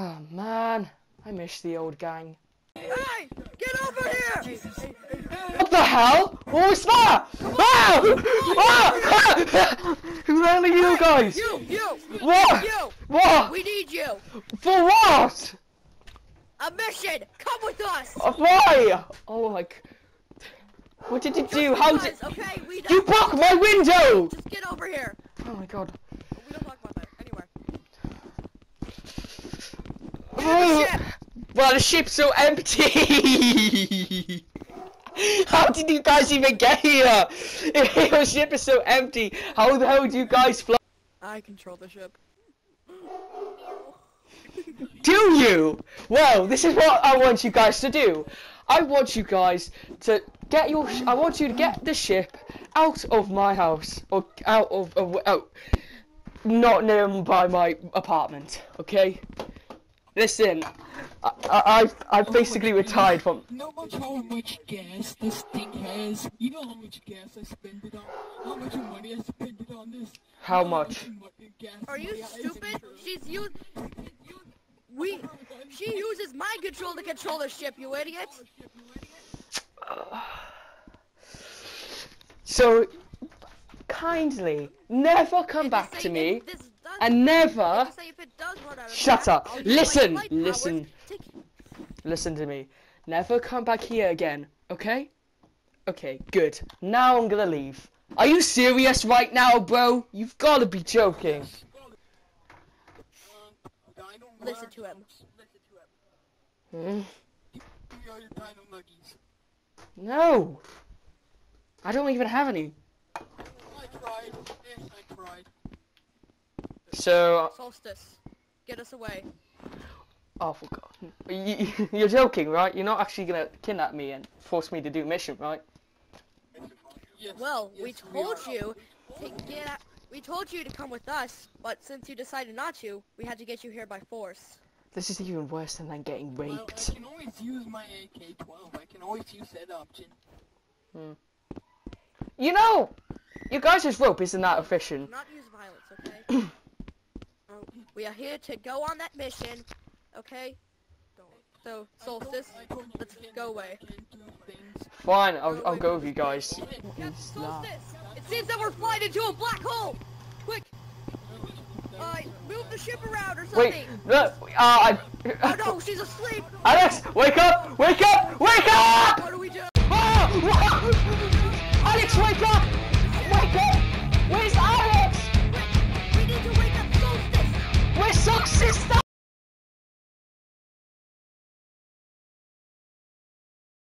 Oh man, I miss the old gang. Hey, get over here! What the hell? What was that? Ah! Ah! Who the hell are you guys? You, you, What? you! What? We need you! For what? A mission! Come with us! Uh, Why? Oh like, what did you do? How did okay, you don't. block my window? Just get over here. Oh my god. We don't talk about that. Anyway. Oh, ship. well, the ship's so empty. How did you guys even get here? If your ship is so empty, how the hell do you guys fly? I control the ship. Do you? Well, this is what I want you guys to do. I want you guys to get your. I want you to get the ship out of my house or out of, of out, not nearby my apartment. Okay. Listen, I, I I've I've oh basically retired from. You know how much gas this thing has? You know how much gas I spent it on? How much money I spent it on this? How You know much? gas Are you stupid? She's used. We. She uses my control to control the ship, you idiot! So, kindly never come back to me this does- and never. Shut up. I'll use my Listen, listen. Listen to me. Never come back here again, okay? Okay, good. Now I'm gonna leave. Are you serious right now, bro? You've gotta be joking. Listen to him. Listen to him. Hmm? Give me all your dino nuggies. No. I don't even have any. I tried. Yes, I tried. So, Solstice, get us away. oh for God, you, you're joking, right? You're not actually gonna kidnap me and force me to do mission, right? Yes. Well, we told are. you to get. out- We told you to come with us, but since you decided not to, we had to get you here by force. This is even worse than like getting Well, I raped. can always use my AK-12. I can always use that option. Hmm. You know, you guys' rope isn't that efficient. Not use violence, okay? Oh, we are here to go on that mission, okay? So, Solstice, I told you let's go away. I can't do things. Fine, I'll, I'll go with you guys. Yes, Solstice! It seems that we're flying into a black hole! Quick, uh, move the ship around or something! Wait, look, uh, I, Oh no, she's asleep! Alex, wake up! Wake up! Wake up! Sister?